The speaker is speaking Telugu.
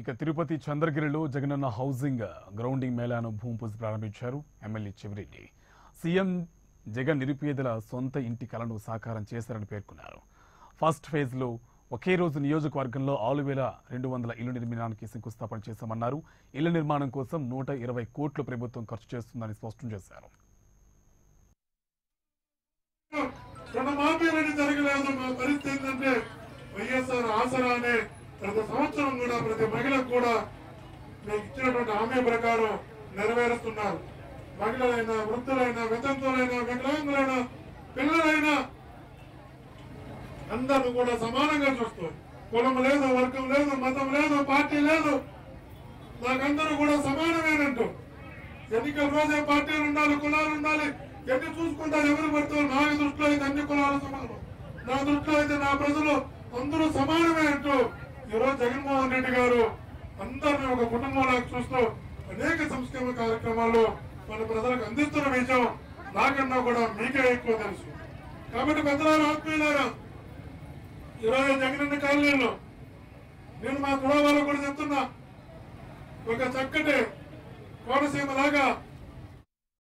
ఇక తిరుపతి చంద్రగిరిలో జగనన్న హౌసింగ్ గ్రౌండింగ్ మేళాను భూమి పూజ ప్రారంభించారు ఎమ్మెల్యే చెవిరెడ్డి. సీఎం జగన్ నిరుపేదల సొంత ఇంటి కలను సాకారం చేశారని పేర్కొన్నారు. ఫస్ట్ ఫేజ్లో ఒకే రోజు నియోజకవర్గంలో ఆరు వేల రెండు వందల ఇళ్ళ నిర్మాణానికి శంకుస్థాపన చేశామన్నారు. ఇళ్ళ నిర్మాణం కోసం నూట ఇరవై కోట్లు ప్రభుత్వం ఖర్చు చేస్తుందని స్పష్టం చేశారు. వైఎస్ఆర్ ఆసరా అనే ప్రతి సంవత్సరం కూడా ప్రతి మహిళకు కూడా మీకు ఇచ్చినటువంటి హామీ ప్రకారం నెరవేరుస్తున్నారు. మహిళలైనా వృద్ధులైనా వితంతులైనా వికలాంగులైనా పిల్లలైనా అందరూ కూడా సమానంగా చూస్తారు. కులం లేదు వర్గం లేదు మతం లేదు పార్టీ లేదు. నాకందరూ కూడా సమానమేనంటూ. ఎన్నికల రోజే పార్టీలు ఉండాలి కులాలు ఉండాలి. ఎన్ని చూసుకుంటా ఎవరు పడుతున్నారు నా దృష్టిలో అయితే అన్ని కులాలు సమానం. నా దృష్టిలో అయితే నా ప్రజలు అందరూ సమానమే అంటూ ఈరోజు జగన్మోహన్ రెడ్డి గారు అందరిని ఒక కుటుంబంలాగా చూస్తూ అనేక సంక్షేమ కార్యక్రమాలు మన ప్రజలకు అందిస్తున్న విషయం నాకన్నా కూడా మీకే ఎక్కువ తెలుసు. కాబట్టి పెద్దలారా ఆత్మీయులారా ఈరోజు జగనన్న కాలనీలో నేను మా కుటుంబాలకు కూడా చెప్తున్నా ఒక చక్కటి కోనసీమ లాగా